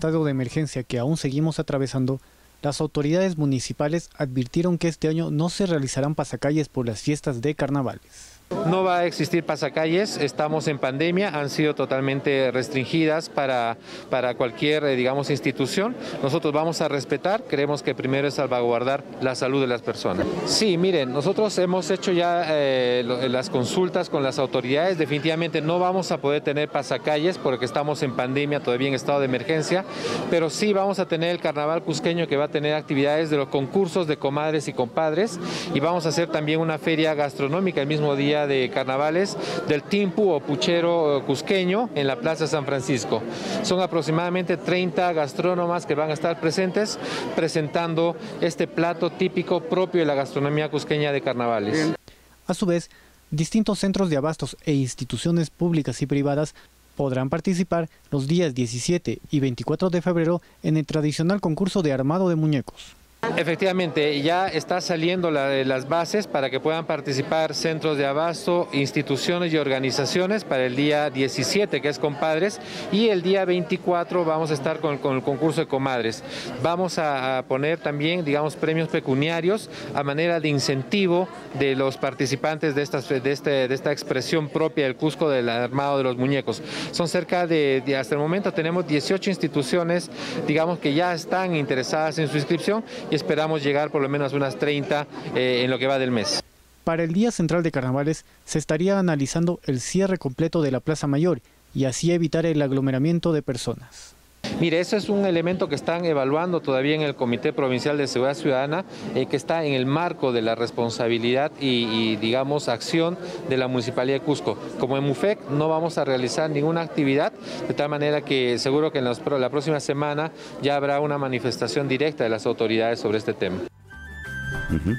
estado de emergencia que aún seguimos atravesando, las autoridades municipales advirtieron que este año no se realizarán pasacalles por las fiestas de carnavales. No va a existir pasacalles, estamos en pandemia, han sido totalmente restringidas para, para cualquier, eh, digamos, institución. Nosotros vamos a respetar, creemos que primero es salvaguardar la salud de las personas. Sí, miren, nosotros hemos hecho ya eh, las consultas con las autoridades, definitivamente no vamos a poder tener pasacalles porque estamos en pandemia, todavía en estado de emergencia, pero sí vamos a tener el carnaval cusqueño que va a tener actividades de los concursos de comadres y compadres y vamos a hacer también una feria gastronómica el mismo día de carnavales del Timpu o Puchero eh, Cusqueño en la Plaza San Francisco. Son aproximadamente 30 gastrónomas que van a estar presentes presentando este plato típico propio de la gastronomía cusqueña de carnavales. A su vez, distintos centros de abastos e instituciones públicas y privadas podrán participar los días 17 y 24 de febrero en el tradicional concurso de armado de muñecos. Efectivamente, ya está saliendo las bases para que puedan participar centros de abasto, instituciones y organizaciones para el día 17, que es compadres, y el día 24 vamos a estar con, el concurso de comadres. Vamos a, poner también, digamos, premios pecuniarios a manera de incentivo de los participantes de, estas, de, este, de esta expresión propia del Cusco del armado de los muñecos. Son cerca de, hasta el momento tenemos 18 instituciones, digamos, que ya están interesadas en su inscripción esperamos llegar por lo menos unas 30 eh, en lo que va del mes. Para el Día Central de Carnavales se estaría analizando el cierre completo de la Plaza Mayor y así evitar el aglomeramiento de personas. Mire, ese es un elemento que están evaluando todavía en el Comité Provincial de Seguridad Ciudadana, eh, que está en el marco de la responsabilidad y, digamos, acción de la Municipalidad de Cusco. Como en MUFEC no vamos a realizar ninguna actividad, de tal manera que seguro que en la próxima semana ya habrá una manifestación directa de las autoridades sobre este tema.